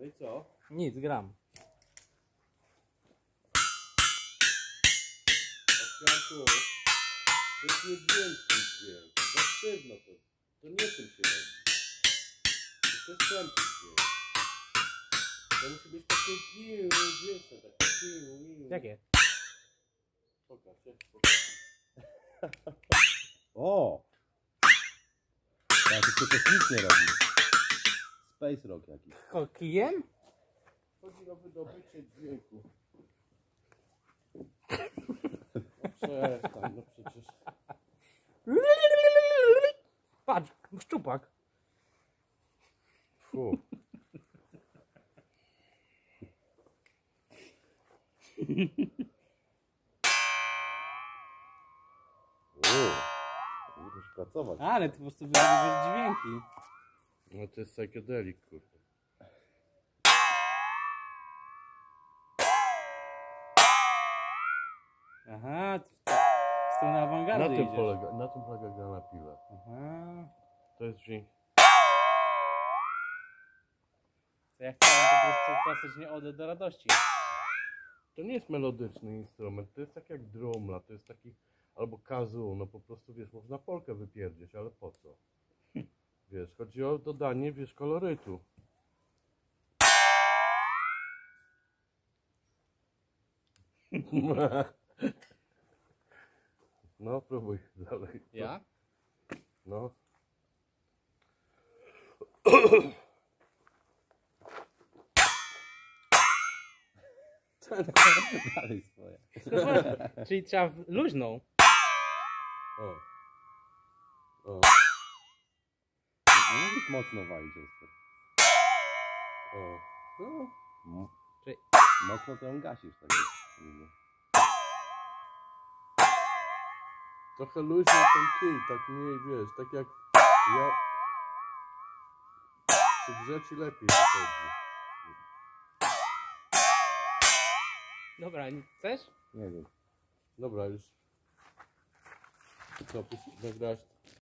No i co? Nic, gram. Oświatło. To jest niedźwięczny dźwięk. Za sztywno to. To nie tym się robi. To jest tępy dźwięk. To musi być takie kiu, wiesz, takie kiu, kiu. Jakie? Pokaż, jak pokaż. O! Tak, to kosmicznie robi. Space Rock jakiś. Ko kijem? Chodzi o wydobycie dźwięku. No przestań, no przecież. Patrz, szczupak. Fu. O, Musisz pracować. Ale ty po prostu dźwięki. No to jest psychedelic, kurde. Aha, w stronę Na awangardy tym, idziesz. polega, na tym polega gra na piłę. Aha. To jest dźwięk. To ja chciałem po prostu klasycznie ode do radości. To nie jest melodyczny instrument, to jest tak jak drumla, to jest taki albo kazoo, no po prostu wiesz, można polkę wypierdzieć, ale po co? Wiesz, chodzi o dodanie, wiesz, kolorytu. No, próbuj dalej. Ja? No. Dalej swoje. Czyli trzeba luźną. O. O. Mocno walić ostro. O. No. M- Czyli- Mocno to ją gasisz tak. Trochę luźno ten kij, tak mniej wiesz, tak jak ja... Przy grze ci lepiej wychodzi. Dobra, chcesz? Nie wiem. Dobra, już. Co, nagrałeś